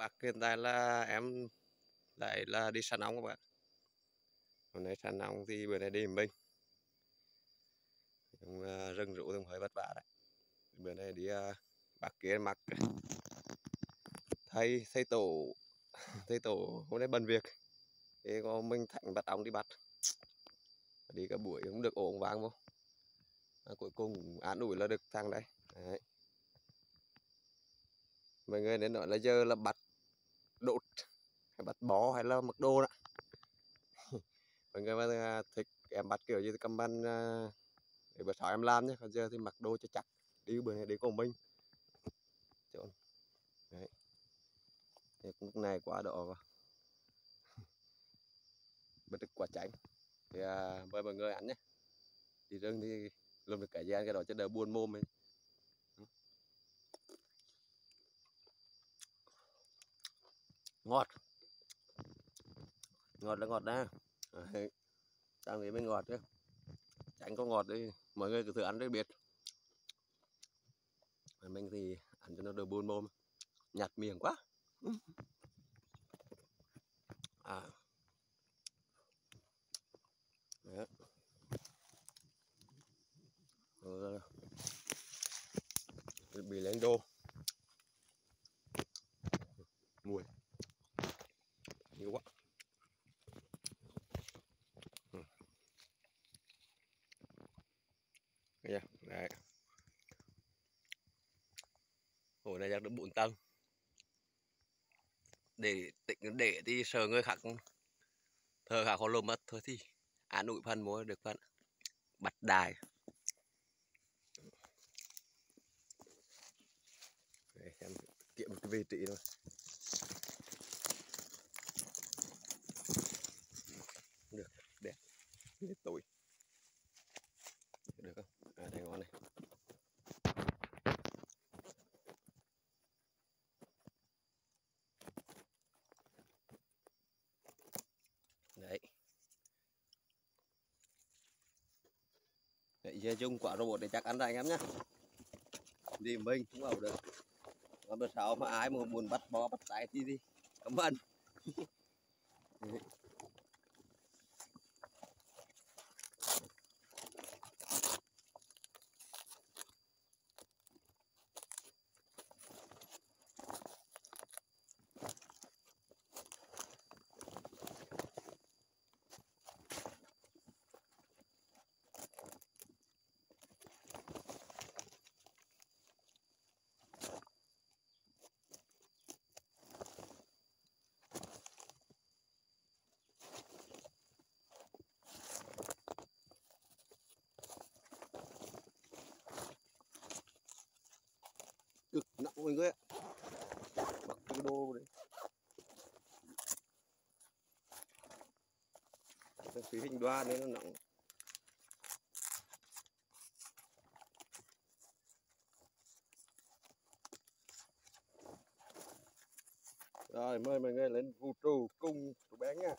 bác hiện tại là em lại là đi săn ong các bạn. Hôm nay săn ong thì bữa nay đi mình. Trong uh, à, rừng rũ thì hơi vất vả đấy. Bữa nay đi uh, bác kia mặc thay thay tổ thay tổ hôm nay bận việc. Thế có mình thạnh bắt ong đi bắt. Đi cả buổi cũng được ổn vàng không à, cuối cùng án ủi là được thằng đấy. đấy. Mọi người nên nói là giờ là bắt đột hay bắt bó hay là mặc đồ đó. Mọi người mà à, thích em bắt kiểu gì thì cầm ban để bữa sau em làm nhé còn giờ thì mặc đồ cho chắc đi bữa này đi cùng mình. Chọn. đấy. Lúc này quá độ vào bật được quả tránh thì à, mời mọi người ăn nhé thì rừng thì luôn được cả gian cái đó cho đỡ buồn mồm mình ngọt. Ngọt là ngọt nha sao nghĩ mới ngọt chứ. Tránh có ngọt đi mọi người cứ thử ăn để biết mình thì ăn cho nó đỡ buồn mồm nhạt miệng quá. À. Đấy. Bị lên đô mùi nhiều quá ừ. Dạ, đấy, đấy. hồ này chắc được bốn tầng. Để tịnh để thì sợ người khác thờ khả khó lùm mất. Thôi thì à, án ủi phần mua được phần. Bắt đài. Để em kiệm một cái vị trí thôi được đẹp hết tuổi được không à đây ngon này đấy Đấy, chung quả robot để chắc ăn đây anh em nhé đi mình cũng vào được. Còn bữa sau mà ai mà muốn bắt bò bắt tay thì đi. Cảm ơn. cực nặng mọi người ạ. Bật cái đô đấy cái phí hình đoan đấy nó nặng. Rồi, mời mọi người lên vũ trụ cùng tụi bé nha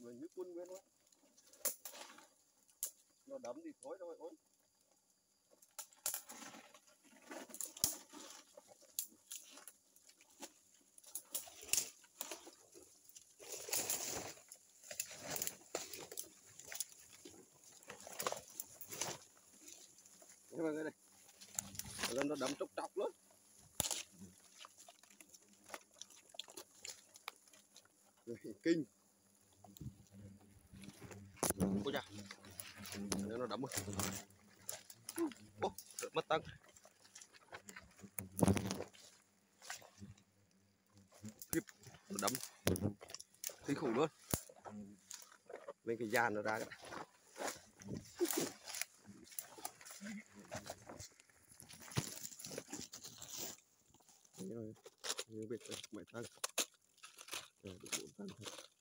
người như quân nguyên quá nó đấm thì thối thôi ôi Thế đây. Lần nó đấm chốc trọc luôn Kinh. Ôi chà. Nếu nó đấm rồi Ô, được mất tăng. Khiếp, nó đấm. Kinh khủng luôn. Lên cái gian nó ra cái Đấy. Nhớ như biết rồi, tăng Rồi, được bốn tăng thôi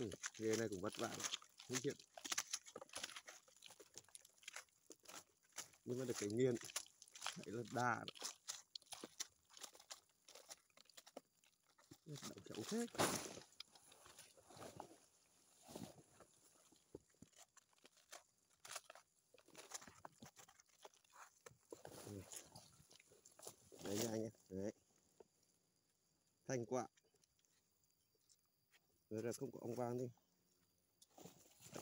ừ, nghề này cũng vất vả lắm, hiện nhưng mà được cái nghiền đấy là đà đó. đậu chậu thế đấy nha anh em đấy. Thành quả rồi là không có ông vàng đi.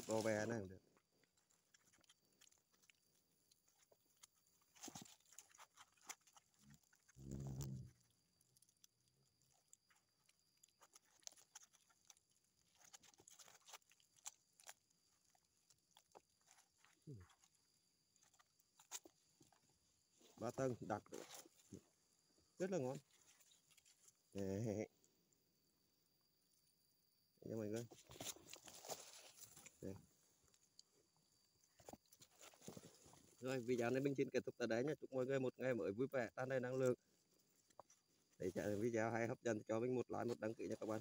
Bò bè này được. Ba tầng đặt. Rất là ngon. Đấy cho mọi người Đây. rồi video này mình xin kết thúc tại đây nha. Chúc mọi người một ngày mới vui vẻ, tràn đầy năng lượng. Để trả video hay hấp dẫn cho mình một like, một đăng ký nha các bạn.